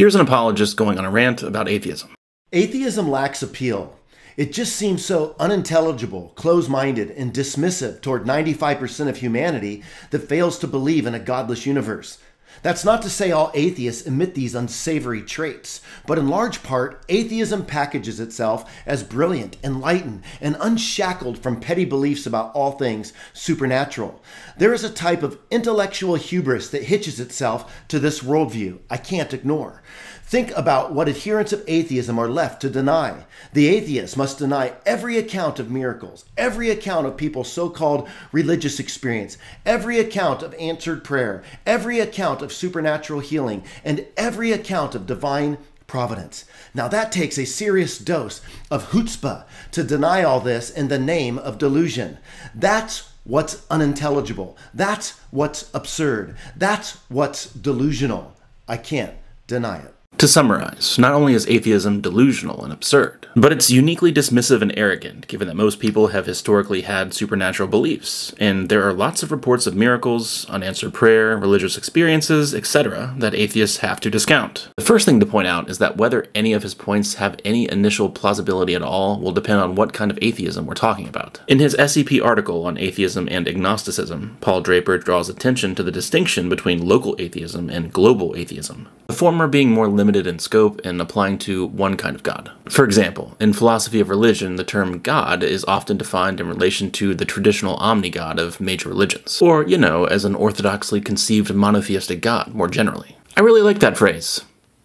Here's an apologist going on a rant about atheism. Atheism lacks appeal. It just seems so unintelligible, close minded, and dismissive toward 95% of humanity that fails to believe in a godless universe. That's not to say all atheists emit these unsavory traits, but in large part, atheism packages itself as brilliant, enlightened, and unshackled from petty beliefs about all things supernatural. There is a type of intellectual hubris that hitches itself to this worldview I can't ignore. Think about what adherents of atheism are left to deny. The atheist must deny every account of miracles, every account of people's so called religious experience, every account of answered prayer, every account of supernatural healing, and every account of divine providence. Now that takes a serious dose of chutzpah to deny all this in the name of delusion. That's what's unintelligible. That's what's absurd. That's what's delusional. I can't deny it. To summarize, not only is atheism delusional and absurd, but it's uniquely dismissive and arrogant, given that most people have historically had supernatural beliefs, and there are lots of reports of miracles, unanswered prayer, religious experiences, etc., that atheists have to discount. The first thing to point out is that whether any of his points have any initial plausibility at all will depend on what kind of atheism we're talking about. In his SEP article on atheism and agnosticism, Paul Draper draws attention to the distinction between local atheism and global atheism, the former being more limited limited in scope and applying to one kind of God. For example, in philosophy of religion, the term God is often defined in relation to the traditional omni-God of major religions, or, you know, as an orthodoxly conceived monotheistic God, more generally. I really like that phrase.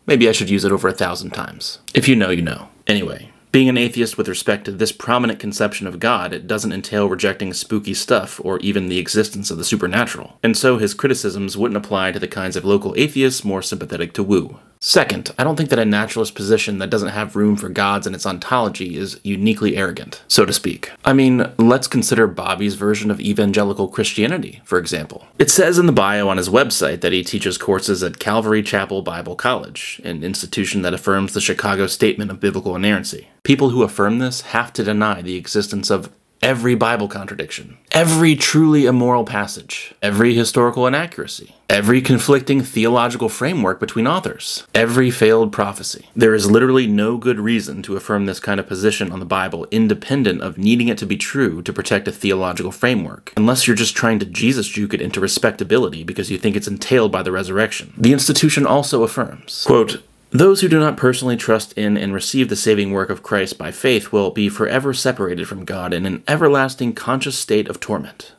Maybe I should use it over a thousand times. If you know, you know. Anyway, being an atheist with respect to this prominent conception of God, it doesn't entail rejecting spooky stuff or even the existence of the supernatural, and so his criticisms wouldn't apply to the kinds of local atheists more sympathetic to woo. Second, I don't think that a naturalist position that doesn't have room for gods in its ontology is uniquely arrogant, so to speak. I mean, let's consider Bobby's version of evangelical Christianity, for example. It says in the bio on his website that he teaches courses at Calvary Chapel Bible College, an institution that affirms the Chicago Statement of Biblical Inerrancy. People who affirm this have to deny the existence of every Bible contradiction, every truly immoral passage, every historical inaccuracy, every conflicting theological framework between authors, every failed prophecy. There is literally no good reason to affirm this kind of position on the Bible independent of needing it to be true to protect a theological framework, unless you're just trying to Jesus juke it into respectability because you think it's entailed by the resurrection. The institution also affirms, quote, those who do not personally trust in and receive the saving work of Christ by faith will be forever separated from God in an everlasting conscious state of torment.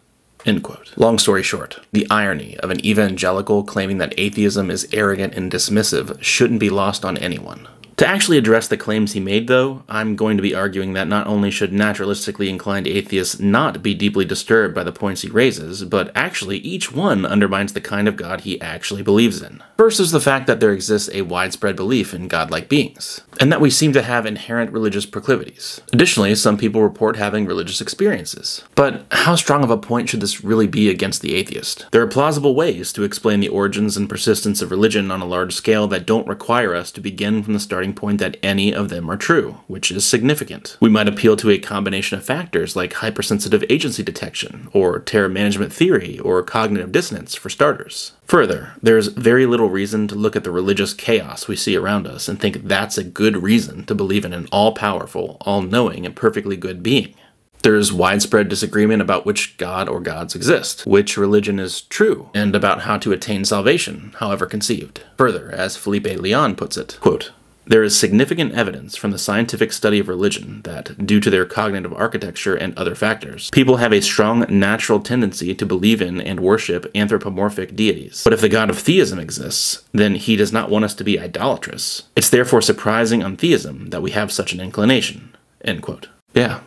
Long story short, the irony of an evangelical claiming that atheism is arrogant and dismissive shouldn't be lost on anyone. To actually address the claims he made, though, I'm going to be arguing that not only should naturalistically inclined atheists not be deeply disturbed by the points he raises, but actually each one undermines the kind of God he actually believes in. First is the fact that there exists a widespread belief in godlike beings, and that we seem to have inherent religious proclivities. Additionally, some people report having religious experiences. But how strong of a point should this really be against the atheist? There are plausible ways to explain the origins and persistence of religion on a large scale that don't require us to begin from the starting starting point that any of them are true, which is significant. We might appeal to a combination of factors like hypersensitive agency detection, or terror management theory, or cognitive dissonance, for starters. Further, there's very little reason to look at the religious chaos we see around us and think that's a good reason to believe in an all powerful, all knowing, and perfectly good being. There's widespread disagreement about which God or gods exist, which religion is true, and about how to attain salvation, however conceived. Further, as Felipe Leon puts it, quote, there is significant evidence from the scientific study of religion that, due to their cognitive architecture and other factors, people have a strong natural tendency to believe in and worship anthropomorphic deities. But if the god of theism exists, then he does not want us to be idolatrous. It's therefore surprising on theism that we have such an inclination. End quote. Yeah,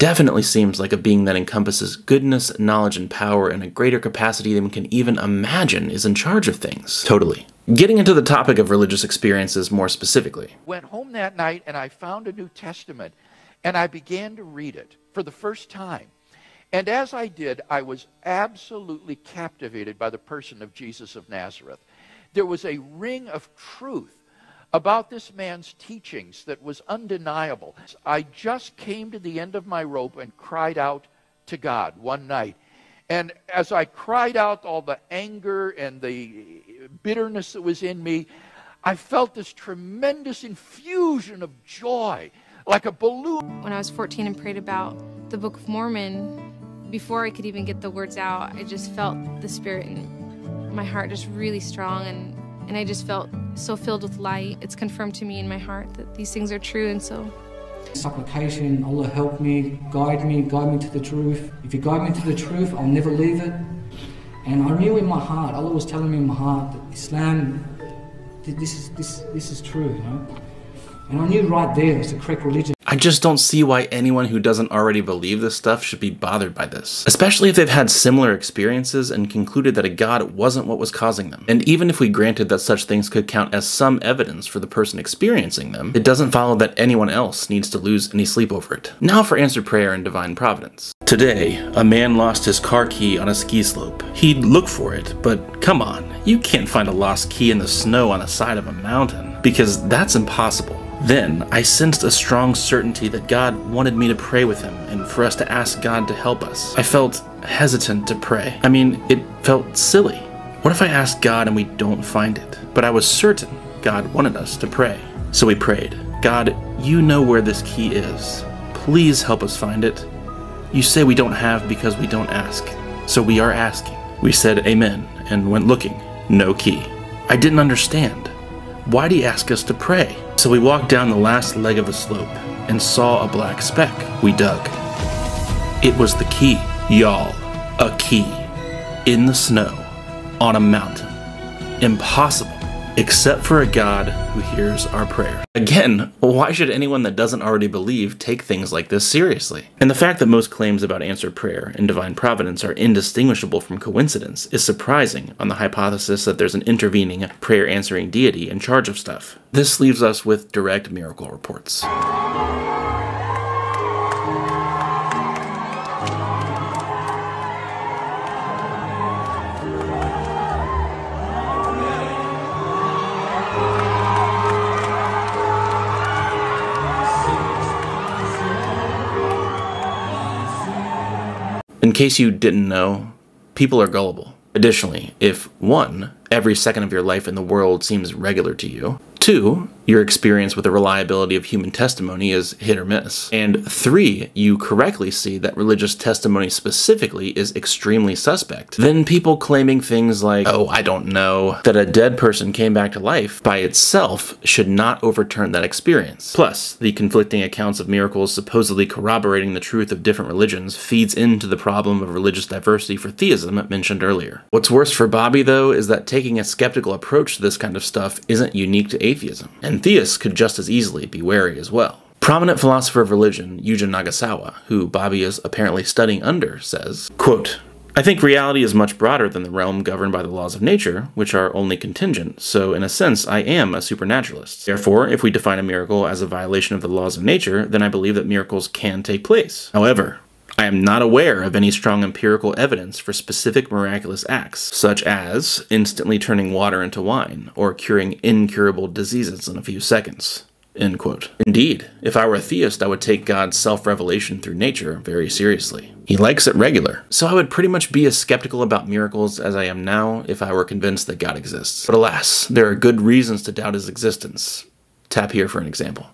definitely seems like a being that encompasses goodness, knowledge, and power in a greater capacity than we can even imagine is in charge of things. Totally. Getting into the topic of religious experiences more specifically. Went home that night and I found a New Testament and I began to read it for the first time. And as I did, I was absolutely captivated by the person of Jesus of Nazareth. There was a ring of truth about this man's teachings that was undeniable. I just came to the end of my rope and cried out to God one night. And as I cried out all the anger and the bitterness that was in me, I felt this tremendous infusion of joy, like a balloon. When I was 14 and prayed about the Book of Mormon, before I could even get the words out, I just felt the Spirit in my heart just really strong, and, and I just felt so filled with light. It's confirmed to me in my heart that these things are true, and so. Supplication, Allah help me, guide me, guide me to the truth. If you guide me to the truth, I'll never leave it. And I knew in my heart, Allah was telling me in my heart that Islam, this is, this, this is true, you know. And I knew right there it's the correct religion. I just don't see why anyone who doesn't already believe this stuff should be bothered by this. Especially if they've had similar experiences and concluded that a god wasn't what was causing them. And even if we granted that such things could count as some evidence for the person experiencing them, it doesn't follow that anyone else needs to lose any sleep over it. Now for answered prayer and divine providence. Today, a man lost his car key on a ski slope. He'd look for it, but come on, you can't find a lost key in the snow on the side of a mountain, because that's impossible. Then I sensed a strong certainty that God wanted me to pray with him and for us to ask God to help us. I felt hesitant to pray. I mean, it felt silly. What if I ask God and we don't find it? But I was certain God wanted us to pray. So we prayed God, you know where this key is. Please help us find it. You say we don't have because we don't ask. So we are asking. We said amen and went looking. No key. I didn't understand. Why'd he ask us to pray? So we walked down the last leg of the slope and saw a black speck. We dug. It was the key. Y'all, a key. In the snow. On a mountain. Impossible. Except for a God who hears our prayer. Again, why should anyone that doesn't already believe take things like this seriously? And the fact that most claims about answered prayer and divine providence are indistinguishable from coincidence is surprising on the hypothesis that there's an intervening, prayer answering deity in charge of stuff. This leaves us with direct miracle reports. In case you didn't know, people are gullible. Additionally, if 1. Every second of your life in the world seems regular to you, 2. Your experience with the reliability of human testimony is hit or miss, and 3. You correctly see that religious testimony specifically is extremely suspect, then people claiming things like, oh, I don't know, that a dead person came back to life by itself should not overturn that experience. Plus, the conflicting accounts of miracles supposedly corroborating the truth of different religions feeds into the problem of religious diversity for theism mentioned earlier. What's worse for Bobby, though, is that taking a skeptical approach to this kind of stuff isn't unique to atheism, and theists could just as easily be wary as well. Prominent philosopher of religion, Yujin Nagasawa, who Bobby is apparently studying under, says, quote, I think reality is much broader than the realm governed by the laws of nature, which are only contingent, so in a sense I am a supernaturalist. Therefore, if we define a miracle as a violation of the laws of nature, then I believe that miracles can take place. However, I am not aware of any strong empirical evidence for specific miraculous acts, such as instantly turning water into wine or curing incurable diseases in a few seconds. Indeed, if I were a theist, I would take God's self revelation through nature very seriously. He likes it regular. So I would pretty much be as skeptical about miracles as I am now if I were convinced that God exists. But alas, there are good reasons to doubt his existence. Tap here for an example.